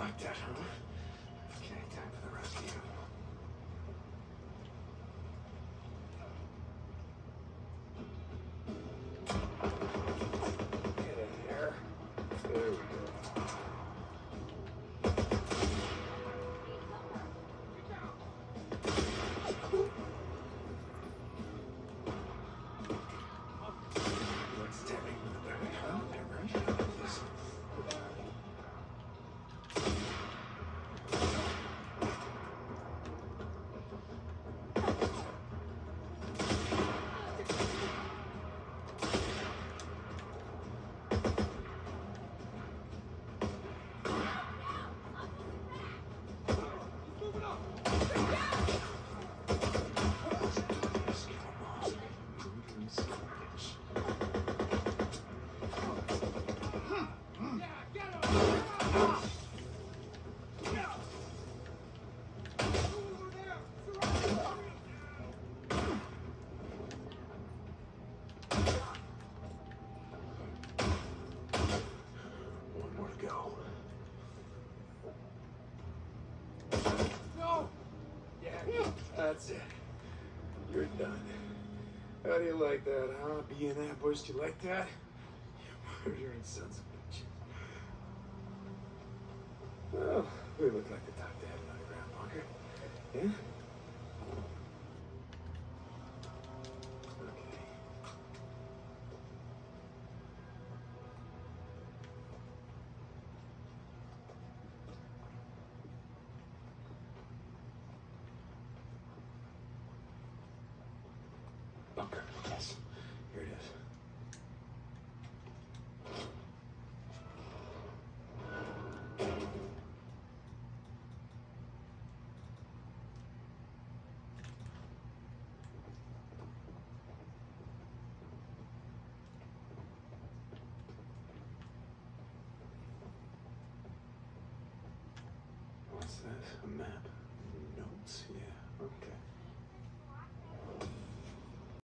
like that, huh? Okay, time for the rescue. Get Não! That's it. You're done. How do you like that, huh? Being ambushed, you like that? You murdering sons of bitches. Well, we look like the top dad in underground bunker. Yeah? Bunker, yes. Here it is. What's this? A map?